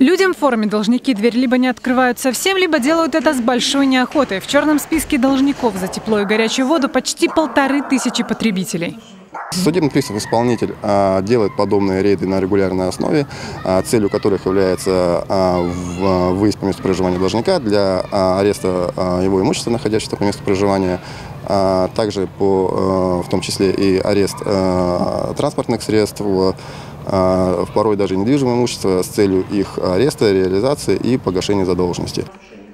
Людям в форме должники дверь либо не открывают совсем, либо делают это с большой неохотой. В черном списке должников за тепло и горячую воду почти полторы тысячи потребителей. Судебный пристав исполнитель а, делает подобные рейды на регулярной основе, а, целью которых является а, в, выезд по месту проживания должника для а, ареста а, его имущества, находящегося по месту проживания, а, также по, а, в том числе и арест а, транспортных средств, а, порой даже недвижимое имущество с целью их ареста, реализации и погашения задолженности.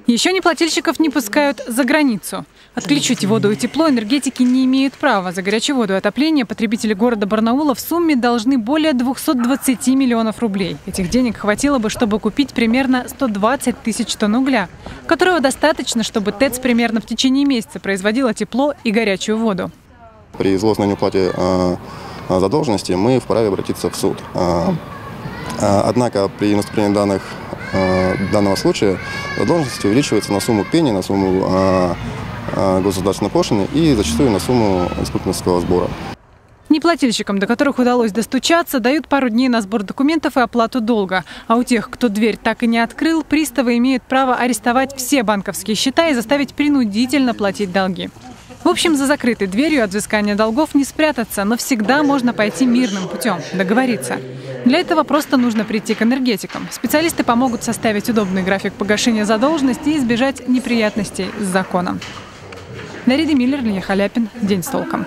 Еще неплательщиков не пускают за границу. Отключить воду и тепло энергетики не имеют права. За горячую воду и отопление потребители города Барнаула в сумме должны более 220 миллионов рублей. Этих денег хватило бы, чтобы купить примерно 120 тысяч тонн угля, которого достаточно, чтобы ТЭЦ примерно в течение месяца производила тепло и горячую воду. При злостной неуплате э, задолженности мы вправе обратиться в суд. Э, однако при наступлении данных Э, данного случая задолженность увеличивается на сумму пени, на сумму э, э, государственной пошлины и зачастую на сумму исполнительского сбора. Неплательщикам, до которых удалось достучаться, дают пару дней на сбор документов и оплату долга. А у тех, кто дверь так и не открыл, приставы имеют право арестовать все банковские счета и заставить принудительно платить долги. В общем, за закрытой дверью от взыскания долгов не спрятаться, но всегда можно пойти мирным путем, договориться. Для этого просто нужно прийти к энергетикам. Специалисты помогут составить удобный график погашения задолженности и избежать неприятностей с законом. Дарида Миллер, Илья Халяпин. День с толком.